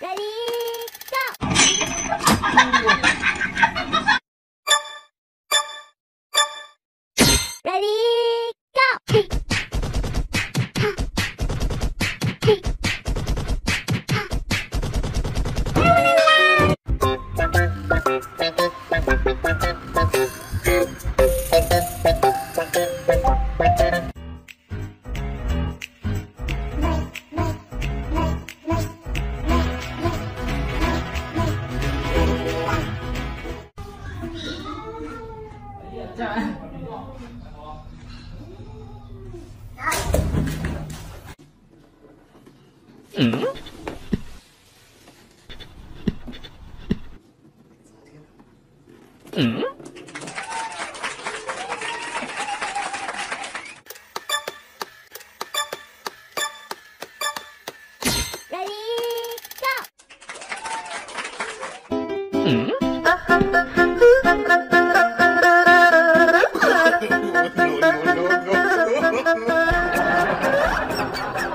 哎呦我的妈！嗯嗯。嗯。嗯。嗯。嗯。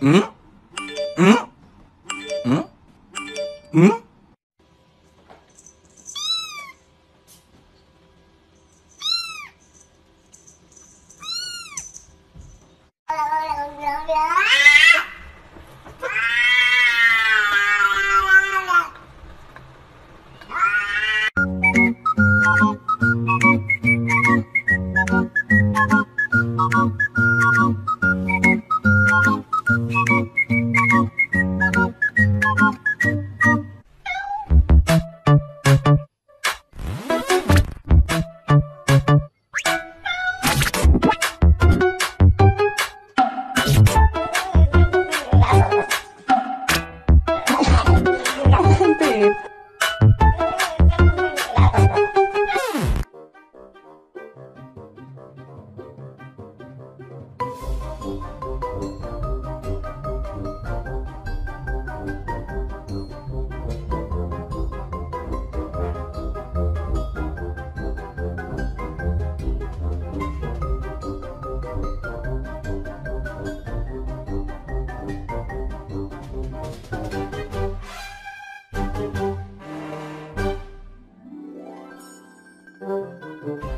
嗯？嗯？Música